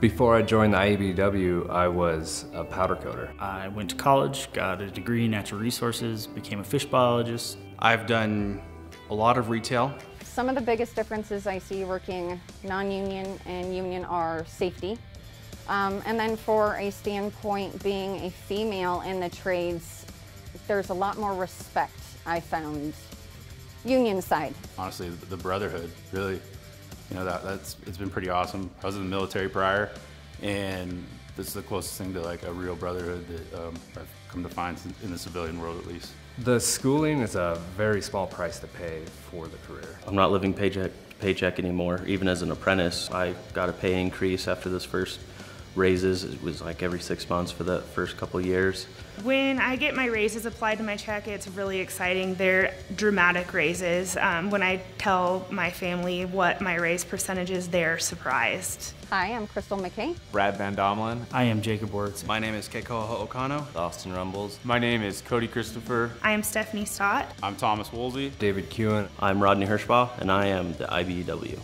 Before I joined the IBEW, I was a powder coater. I went to college, got a degree in natural resources, became a fish biologist. I've done a lot of retail. Some of the biggest differences I see working non-union and union are safety. Um, and then for a standpoint being a female in the trades, there's a lot more respect I found union side. Honestly, the brotherhood, really, you know, that, that's, it's been pretty awesome. I was in the military prior, and this is the closest thing to like a real brotherhood that um, I've come to find in the civilian world at least. The schooling is a very small price to pay for the career. I'm not living paycheck to paycheck anymore. Even as an apprentice, I got a pay increase after this first raises. It was like every six months for the first couple years. When I get my raises applied to my check, it's really exciting. They're dramatic raises. Um, when I tell my family what my raise percentage is, they're surprised. Hi, I'm Crystal McKay. Brad Van Domelen. I am Jacob Wertz. My name is Keikoa Okano. Austin Rumbles. My name is Cody Christopher. I am Stephanie Stott. I'm Thomas Woolsey. David Kewen. I'm Rodney Hirschbaugh, and I am the IBEW.